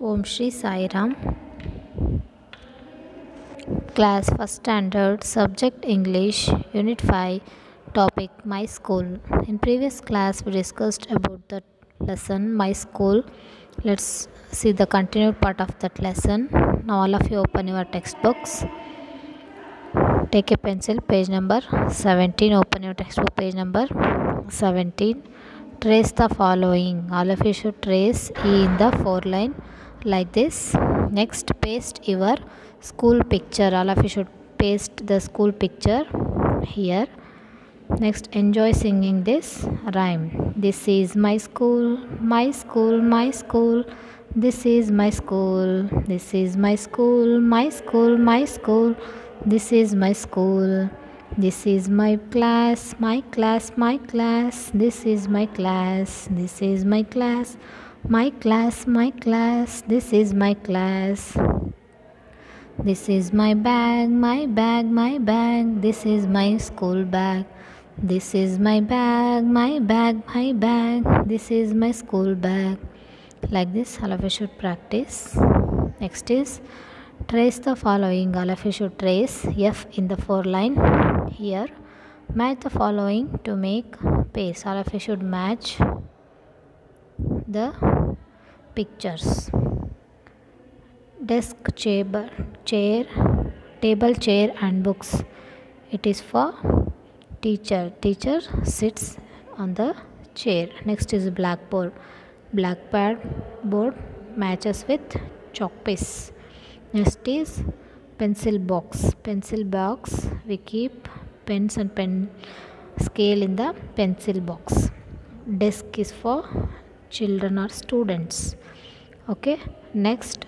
Om Shri Sai Ram. Class First Standard Subject English Unit 5 Topic My School. In previous class we discussed about the lesson My School. Let's see the continued part of that lesson. Now all of you open your textbooks. Take a pencil page number 17 open your textbook page number 17 trace the following all of you should trace in the four line like this. Next paste your school picture. All of you should paste the school picture here. Next enjoy singing this rhyme. This is my school my school my school. This is my school. This is my school my school my school. This is my school. This is my class my class my class. This is my class. This is my class my class my class this is my class. This is my bag my bag my bag. This is my school bag. This is my bag my bag my bag. This is my school bag. Like this all of you should practice. Next is trace the following. All of you should trace f in the four line here. Match the following to make paste. All of you should match the pictures. Desk chair chair table chair and books. It is for teacher. Teacher sits on the chair. Next is blackboard. Blackboard board matches with chalk piece. Next is pencil box. Pencil box we keep pens and pen scale in the pencil box. Desk is for children or students. Okay? Next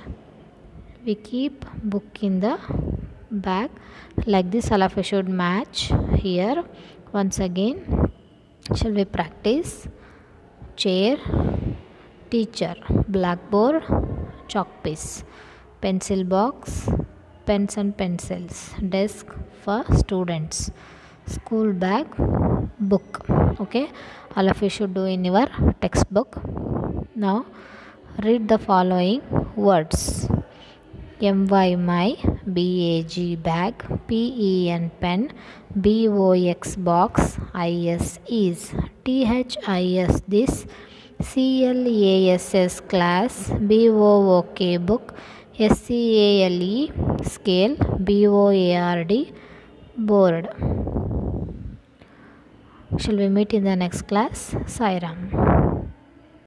we keep book in the bag. Like this you should match here. Once again shall we practice? Chair teacher blackboard chalk piece pencil box pens and pencils desk for students school bag book okay? All of you should do in your textbook. Now read the following words. My my bag bag pen pen box box is is this this class class book book scale board shall we meet in the next class? Sairam